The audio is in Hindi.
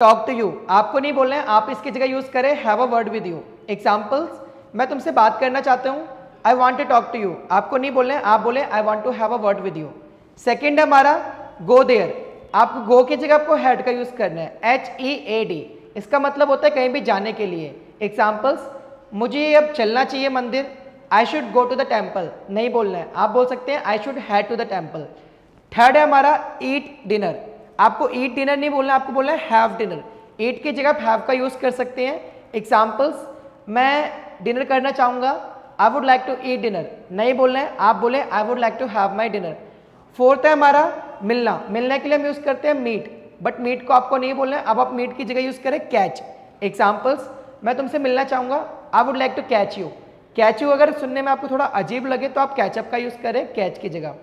Talk to you. आपको नहीं बोलना है, आप इसकी जगह यूज़ करें have a word with you examples मैं तुमसे बात करना चाहता हूँ I want to talk to you आपको नहीं बोलना है, आप बोले I want to have a word with you second है हमारा गो देयर आपको गो की जगह आपको हेड का यूज़ करना है एच ई ए डी इसका मतलब होता है कहीं भी जाने के लिए. एग्जाम्पल्स मुझे अब चलना चाहिए मंदिर I should go to the temple नहीं बोलना है, आप बोल सकते हैं I should had to the temple third है हमारा ईट डिनर आपको ईट डिनर नहीं बोलना, आपको बोलना हैव डिनर ईट की जगह आप हैव का यूज़ कर सकते हैं. एग्जाम्पल्स मैं डिनर करना चाहूँगा. I would like to eat dinner नहीं बोलना है, आप बोले I would like to have my dinner fourth है हमारा मिलना. मिलने के लिए हम यूज़ करते हैं मीट बट मीट को आपको नहीं बोलना है, अब आप मीट की जगह यूज़ करें कैच एग्जाम्पल्स मैं तुमसे मिलना चाहूँगा. I would like to catch you catch you अगर सुनने में आपको थोड़ा अजीब लगे तो आप कैचअप का यूज़ करें कैच की जगह.